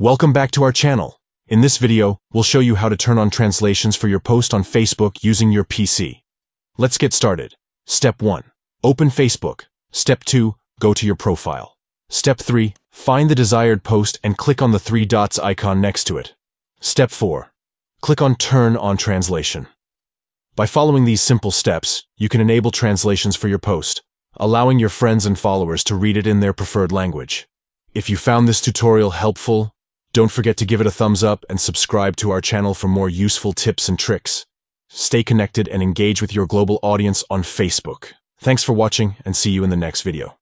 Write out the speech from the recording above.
Welcome back to our channel. In this video, we'll show you how to turn on translations for your post on Facebook using your PC. Let's get started. Step 1. Open Facebook. Step 2. Go to your profile. Step 3. Find the desired post and click on the three dots icon next to it. Step 4. Click on Turn on Translation. By following these simple steps, you can enable translations for your post, allowing your friends and followers to read it in their preferred language. If you found this tutorial helpful, don't forget to give it a thumbs up and subscribe to our channel for more useful tips and tricks. Stay connected and engage with your global audience on Facebook. Thanks for watching and see you in the next video.